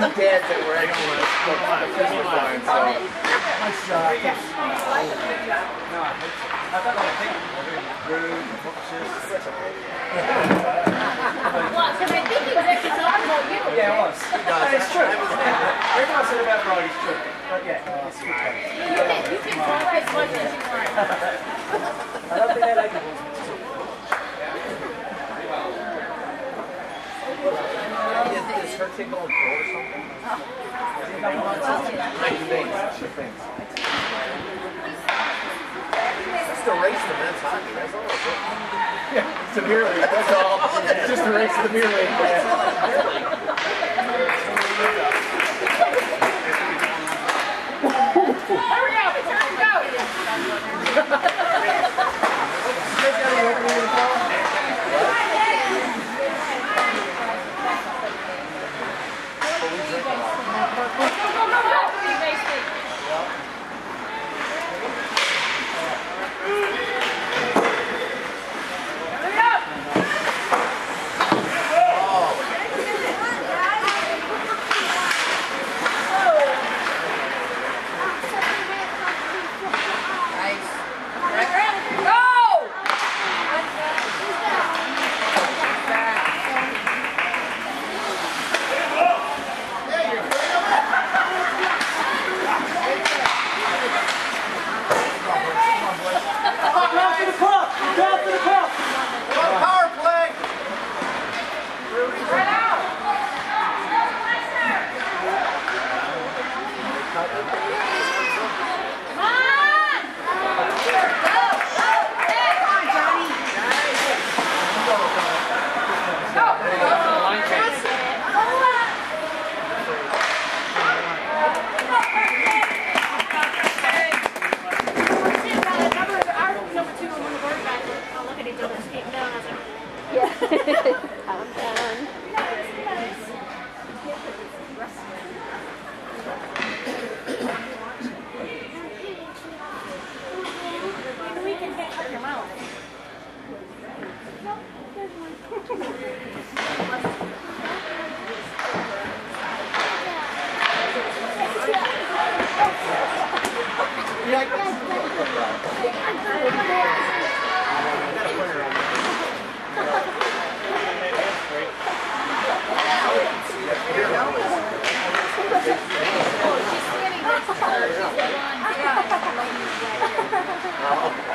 no, it was two dads that were actually physical fine. So. What? Because I think he was actually talking about you. Yeah, it was. it's true. Everything I said about Rod is true. But yeah, it's good. You can, you can talk as much as you want. I don't think I like it. Her ticket on board or something? I think. She thinks. It's the race to men's hockey. That's all. Yeah, it's a beer league, that's all. It's just a race to the beer league. Yeah. Hurry up, it's time to go. Go, ハハハ。now.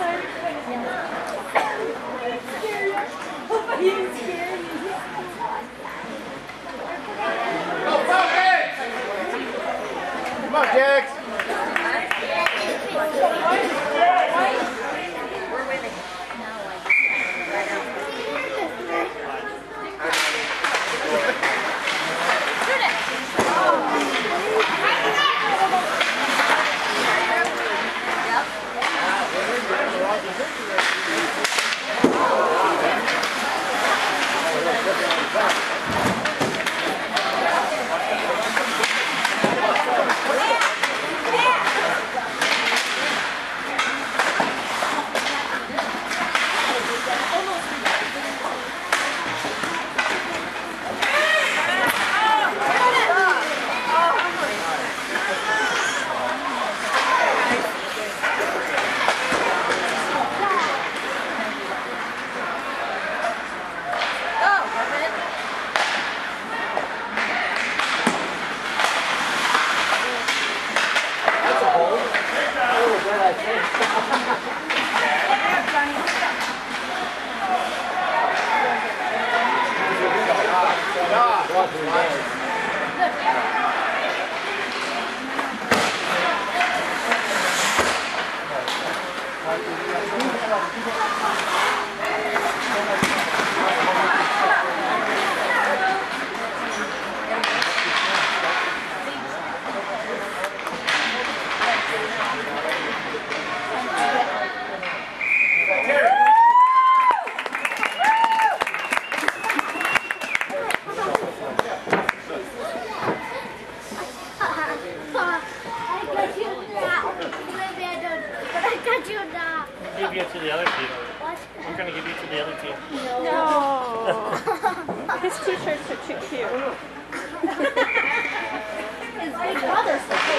Yeah. Gracias.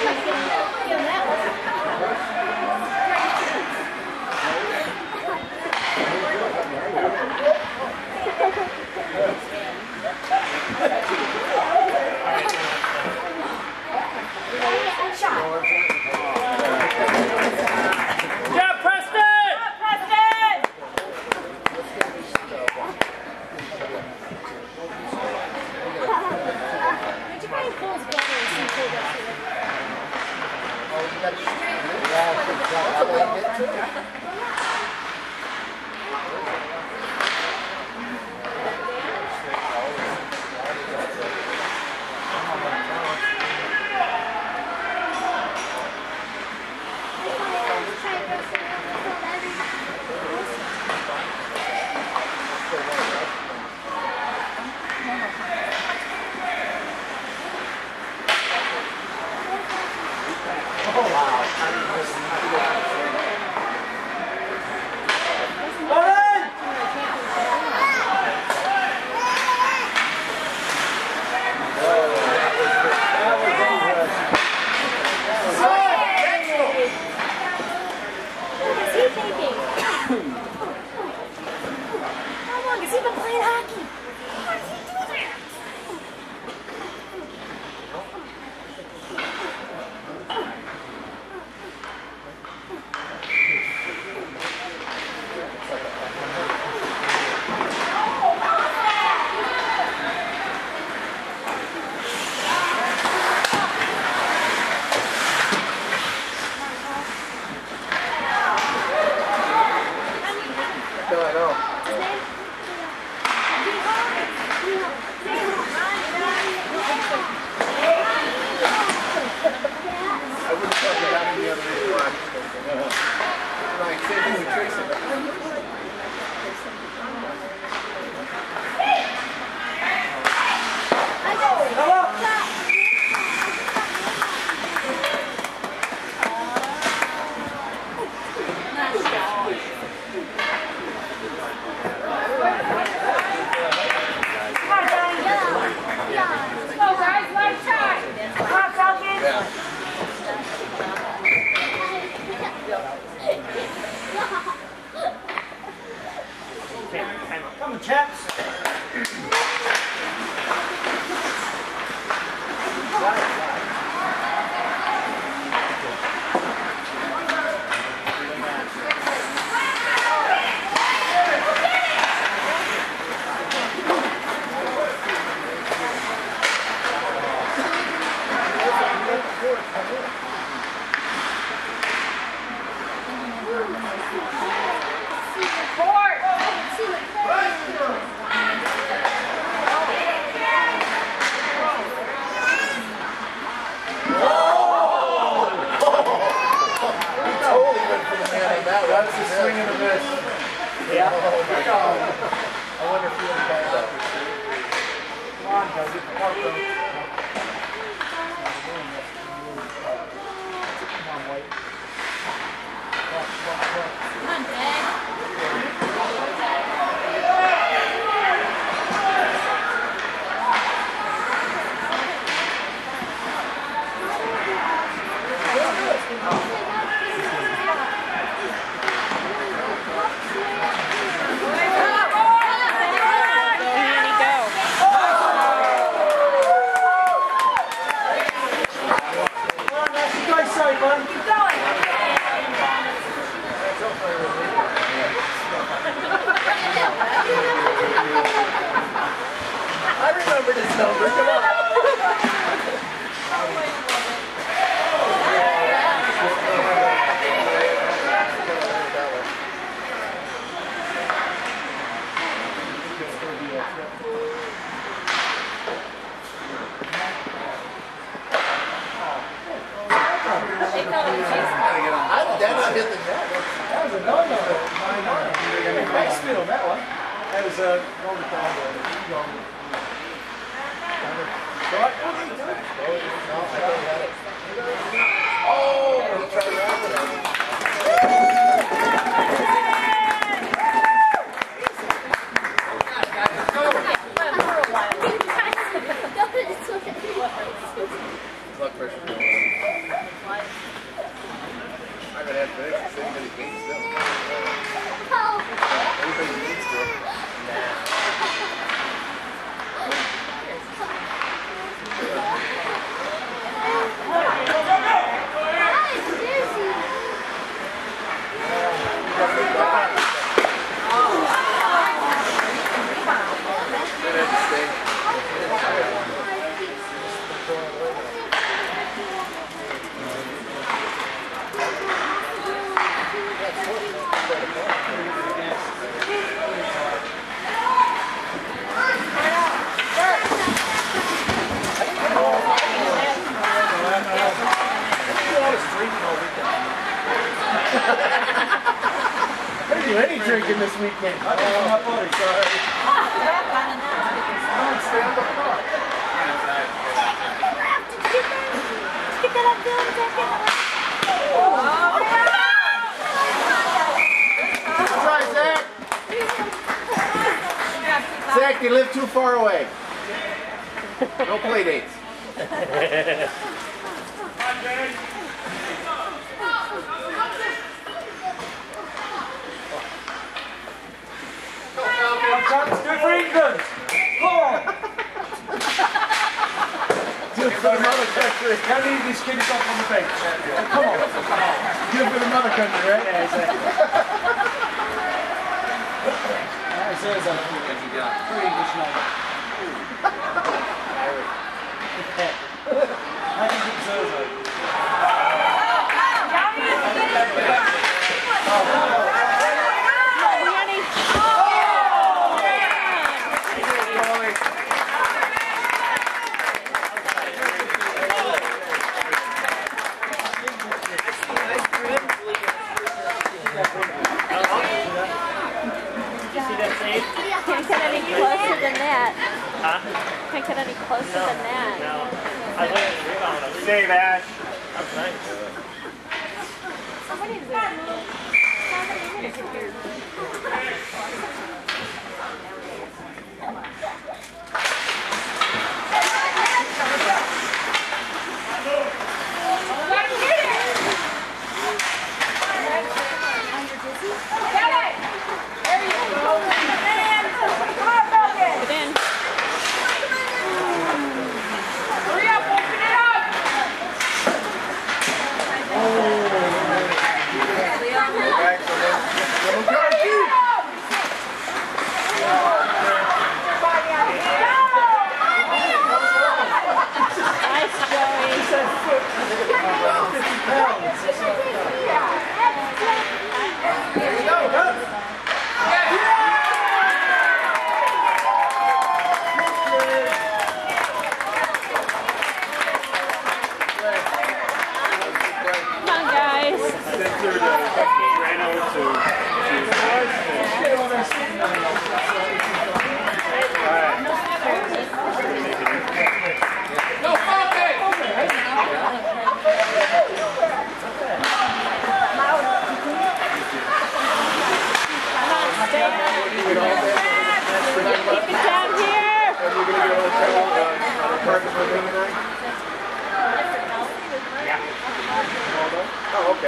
Thank you. I didn't do any drinking this weekend. I don't know my body, sorry. Try, Zach. Zach, you live too far away. No play dates. Let's do it for England. Come on. Do it for the country. Can't leave these kiddies off on the bench. Eh? Oh, come on. Do it for the country, right? Yeah, exactly. That says. Three English numbers. I think it says that. Did you see that save? Can't get any closer than that. Huh? Can't get any closer than that. No. I was looking at the rebound. I was Save Ash. That was nice. Get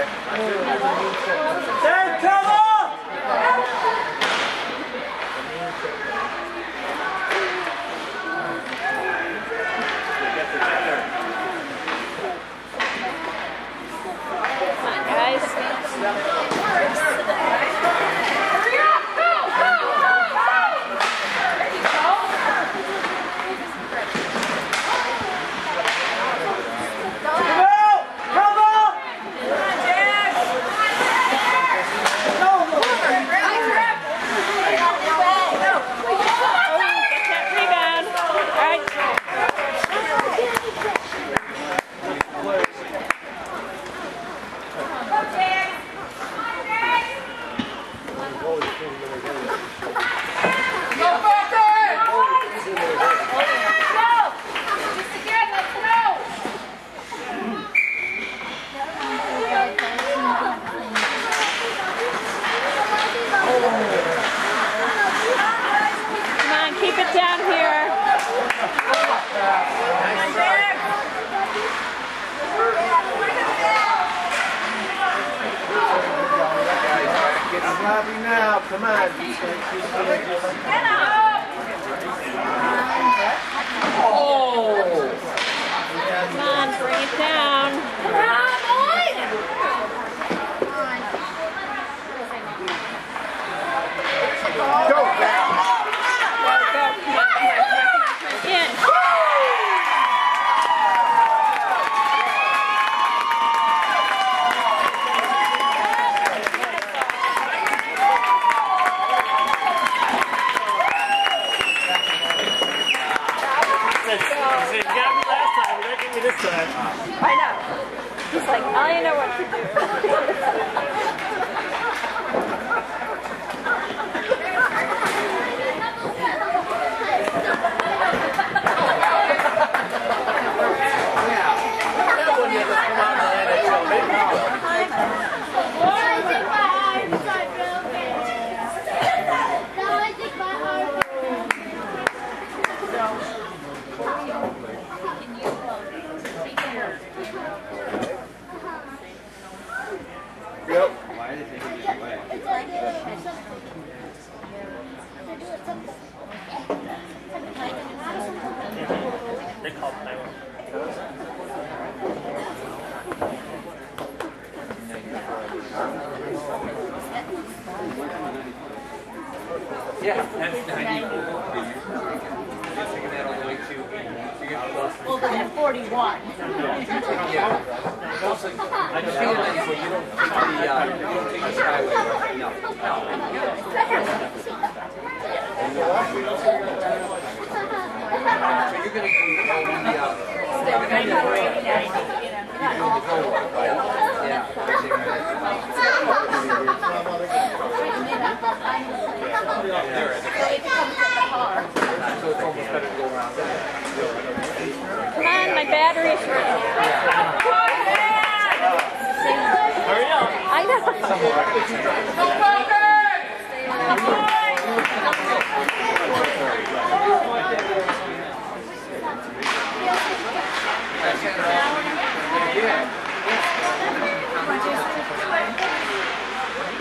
Gracias. Well, then at 41. I just feel like you don't take the, uh, you don't take the skyway. No, So you're gonna do all the, uh, you're gonna do the goal, right? Yeah. So it's almost better to go around there. Come on, my battery's ready. Hurry up. I know. Yeah, Preston! Hard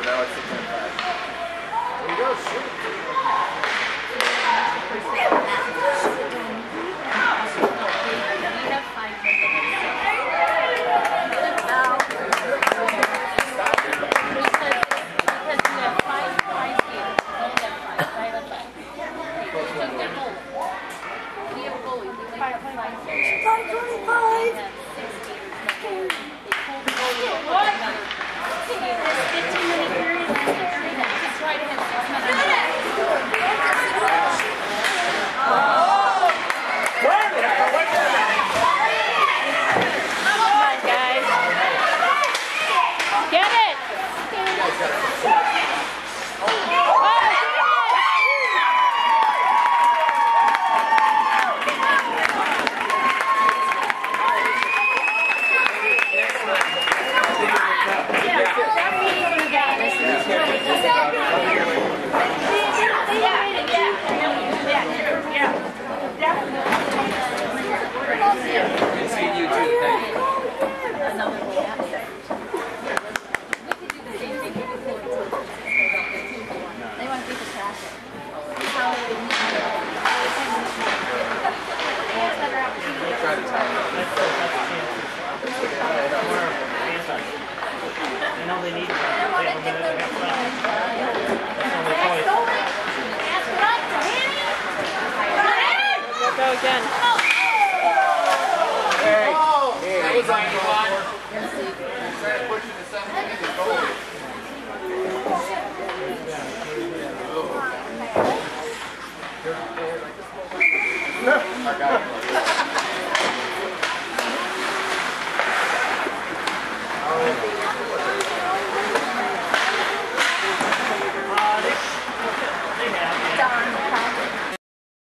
So now it's six and five. There you go. Shoot. Come on, guys. Get it. Good seeing you too, thank you. They want to beat the traffic. Try to tell them. I know they need, they have a minute and a half left. That's the only point. We'll go again. Hey. That was on your line. Goal. Our guy.